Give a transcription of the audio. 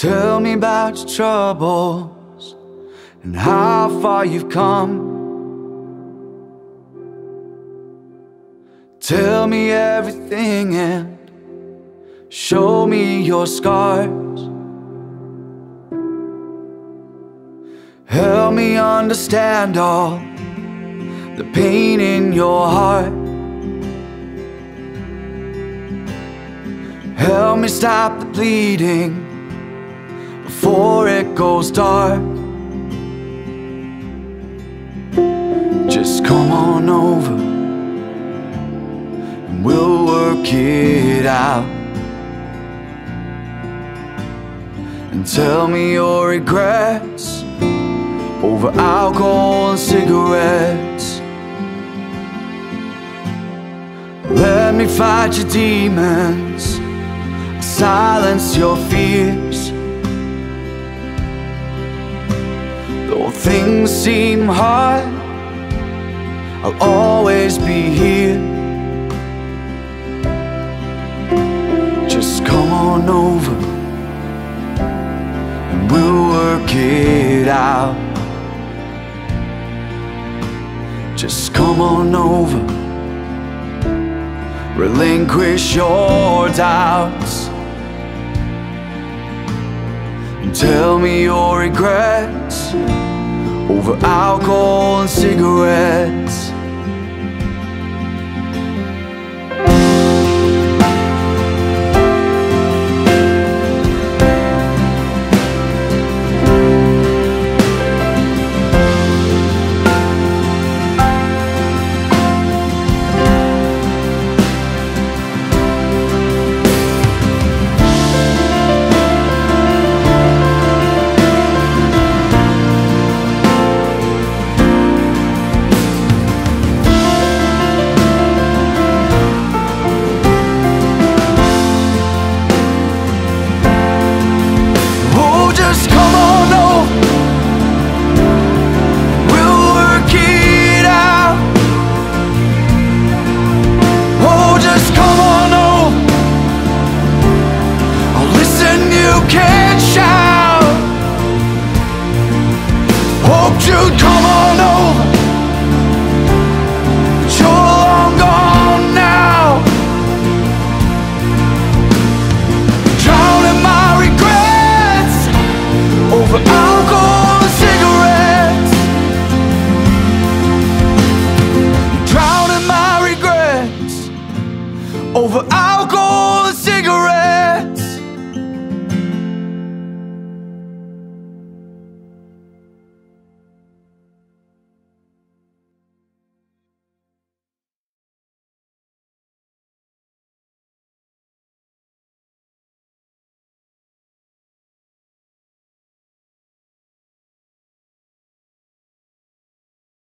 Tell me about your troubles and how far you've come. Tell me everything and show me your scars. Help me understand all the pain in your heart. Help me stop the bleeding before it goes dark. Just come on over and we'll work it out. And tell me your regrets over alcohol and cigarettes. Let me fight your demons, silence your fears. Things seem hard, I'll always be here. Just come on over and we'll work it out. Just come on over, relinquish your doubts. And tell me your regrets over alcohol and cigarettes. over